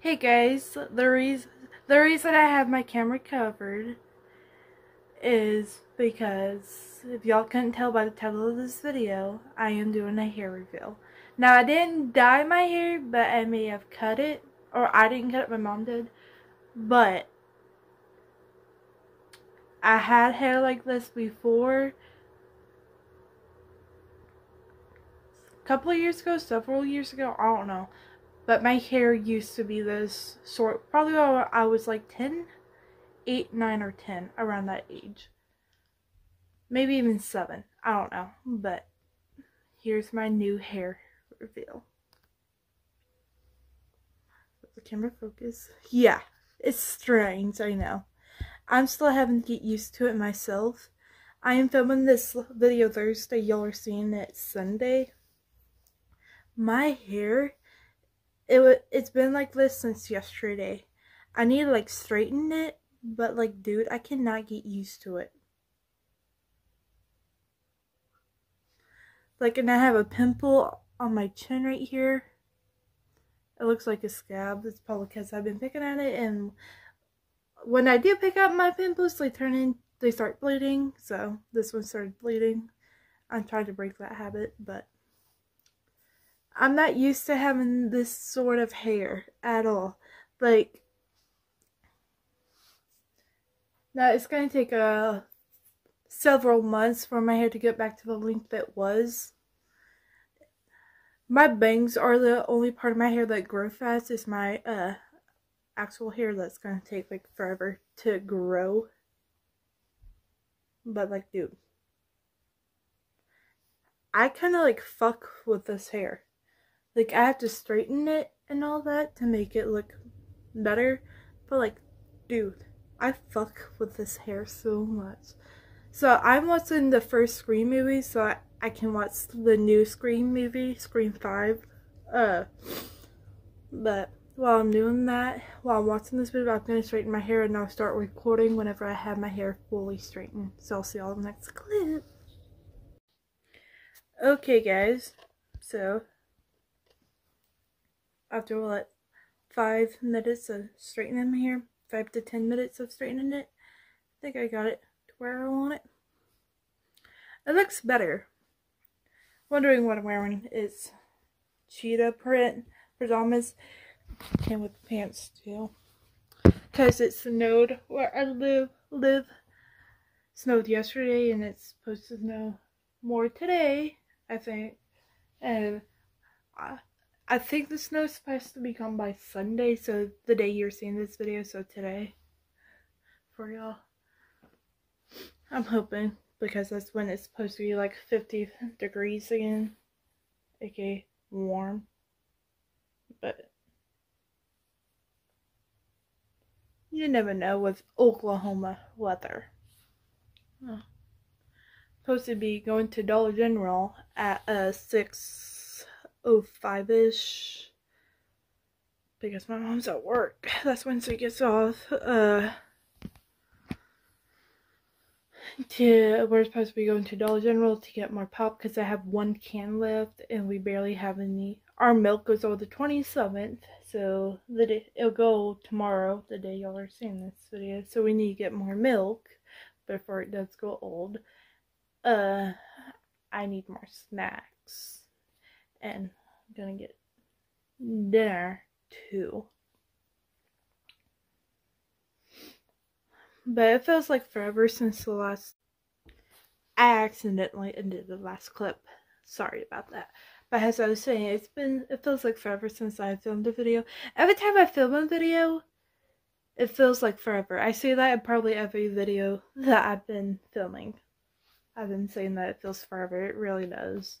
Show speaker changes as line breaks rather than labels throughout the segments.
Hey guys, the reason the reason I have my camera covered is because if y'all couldn't tell by the title of this video, I am doing a hair reveal. Now I didn't dye my hair, but I may have cut it, or I didn't cut it, my mom did. But I had hair like this before. A couple of years ago, several years ago, I don't know. But my hair used to be this short, probably when I was like 10, 8, 9, or 10, around that age. Maybe even 7. I don't know. But here's my new hair reveal. The camera focus. Yeah, it's strange, I know. I'm still having to get used to it myself. I am filming this video Thursday. Y'all are seeing it Sunday. My hair it wa it's been like this since yesterday. I need to like straighten it, but like dude, I cannot get used to it. Like and I have a pimple on my chin right here. It looks like a scab. It's probably because I've been picking at it and when I do pick up my pimples they turn in they start bleeding. So this one started bleeding. I'm trying to break that habit, but I'm not used to having this sort of hair at all. Like, now it's going to take uh, several months for my hair to get back to the length it was. My bangs are the only part of my hair that grow fast. Is my uh, actual hair that's to take like forever to grow. But like, dude. I kind of like fuck with this hair. Like, I have to straighten it and all that to make it look better. But, like, dude, I fuck with this hair so much. So, I'm watching the first Scream movie, so I, I can watch the new Scream movie, Scream 5. Uh, but while I'm doing that, while I'm watching this video, I'm going to straighten my hair and I'll start recording whenever I have my hair fully straightened. So, I'll see y'all in the next clip. Okay, guys. So, after what five minutes of straightening my hair five to ten minutes of straightening it i think i got it to where i want it it looks better wondering what i'm wearing. Is cheetah print pajamas came with pants too. Because it snowed where i live live snowed yesterday and it's supposed to snow more today i think. And I, I think the snow's supposed to be gone by Sunday, so the day you're seeing this video, so today for y'all. I'm hoping because that's when it's supposed to be like 50 degrees again, aka warm. But you never know with Oklahoma weather. Oh. Supposed to be going to Dollar General at uh, 6 oh five ish because my mom's at work. That's when she gets off. Uh, to we're supposed to be going to Dollar General to get more pop because I have one can left and we barely have any. Our milk goes on the 27th, so the day, it'll go tomorrow, the day y'all are seeing this video. So we need to get more milk before it does go old. Uh, I need more snacks and I'm gonna get dinner too. But it feels like forever since the last. I accidentally ended the last clip. Sorry about that. But as I was saying, it's been. It feels like forever since I filmed a video. Every time I film a video, it feels like forever. I say that in probably every video that I've been filming. I've been saying that it feels forever. It really does.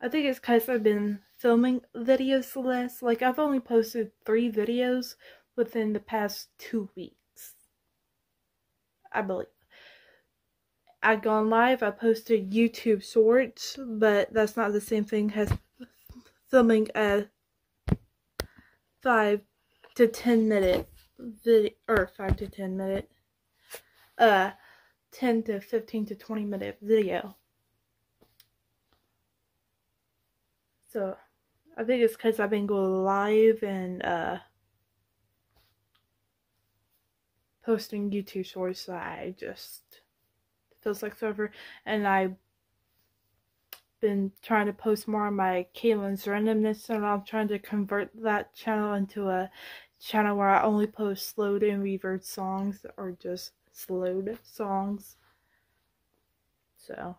I think it's because I've been filming videos less. Like, I've only posted three videos within the past two weeks. I believe. I've gone live, I posted YouTube shorts, but that's not the same thing as filming a five to ten minute video or five to ten minute uh 10 to 15 to 20 minute video so i think it's because i've been going live and uh posting youtube shorts that i just feels like forever and I've been trying to post more on my Kalynn's randomness and I'm trying to convert that channel into a channel where I only post slowed and reverb songs or just slowed songs. So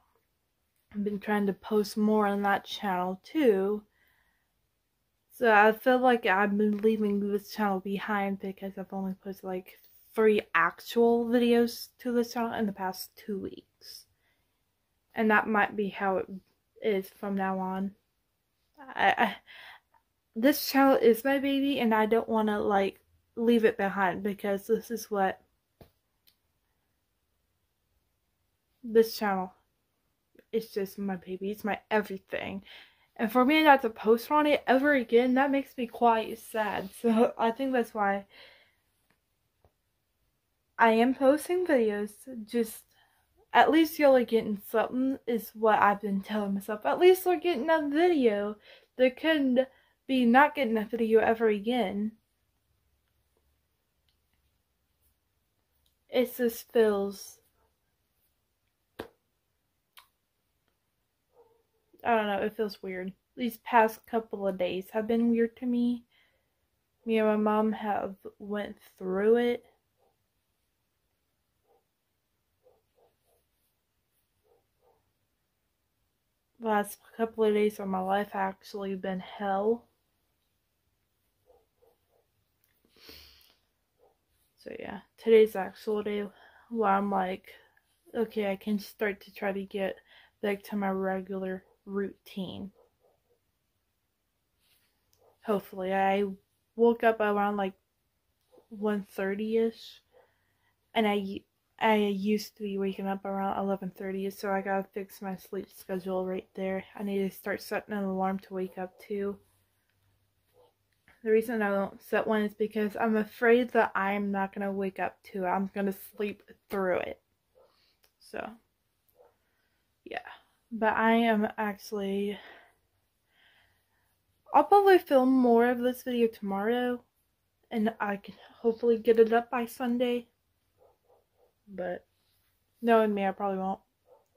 I've been trying to post more on that channel too. So I feel like I've been leaving this channel behind because I've only posted like three actual videos to this channel in the past two weeks. And that might be how it is from now on. I, I this channel is my baby and I don't want to like leave it behind because this is what this channel is just my baby. It's my everything. And for me not to post on it ever again, that makes me quite sad. So I think that's why I am posting videos. Just at least y'all are getting something is what I've been telling myself. At least we're getting a video. There could be not getting a video ever again. It just feels I don't know, it feels weird. These past couple of days have been weird to me. Me and my mom have went through it last couple of days of my life actually been hell. So yeah, today's actual day where I'm like, okay, I can start to try to get back to my regular routine. Hopefully, I woke up around like 1.30ish and I I used to be waking up around 11:30, so I gotta fix my sleep schedule right there. I need to start setting an alarm to wake up to. The reason I don't set one is because I'm afraid that I'm not gonna wake up to it. I'm gonna sleep through it. So, yeah. But I am actually. I'll probably film more of this video tomorrow, and I can hopefully get it up by Sunday but knowing me, I probably won't.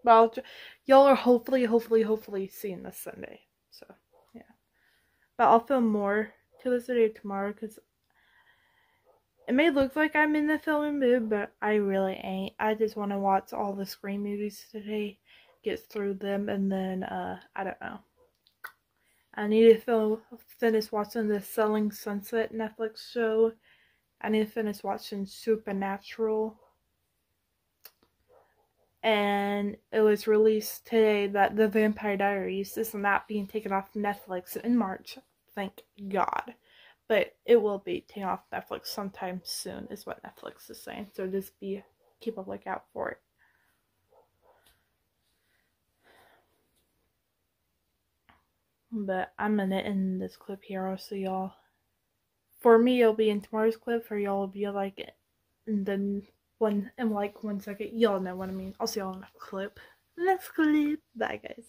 But y'all are hopefully, hopefully, hopefully seeing this Sunday. So, yeah. But I'll film more to this video tomorrow because it may look like I'm in the filming mood, but I really ain't. I just want to watch all the Scream movies today, get through them, and then, uh, I don't know. I need to film, finish watching the Selling Sunset Netflix show. I need to finish watching Supernatural and it was released today that The Vampire Diaries is not being taken off Netflix in March. Thank God. But it will be taken off Netflix sometime soon, is what Netflix is saying. So just be keep a lookout for it. But I'm gonna end this clip here. I'll see y'all. For me, it'll be in tomorrow's clip. For y'all, it'll be like in the one in like one second. Y'all know what I mean. I'll see y'all in the clip. Next clip. Bye guys.